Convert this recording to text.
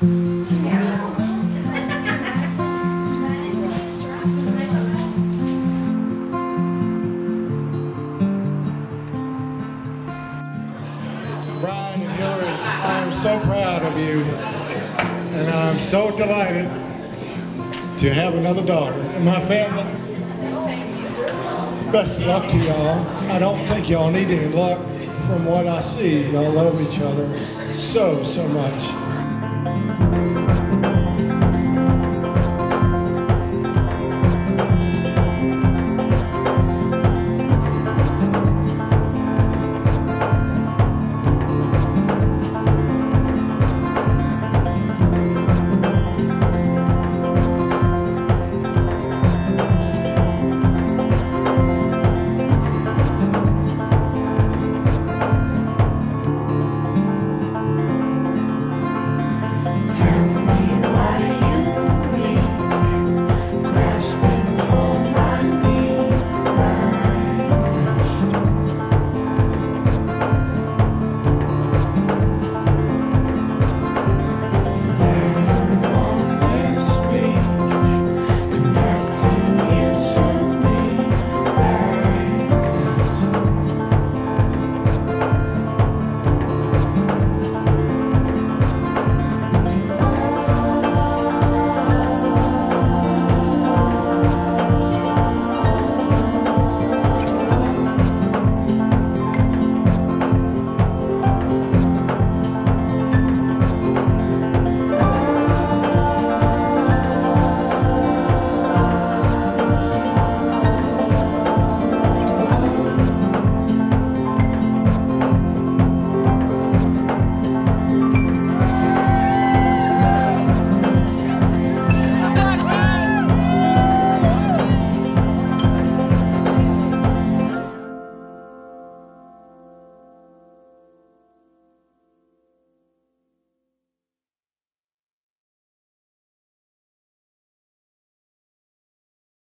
Brian and Hillary, I am so proud of you, and I'm so delighted to have another daughter in my family. Best of luck to y'all. I don't think y'all need any luck from what I see. Y'all love each other so, so much. Thank you.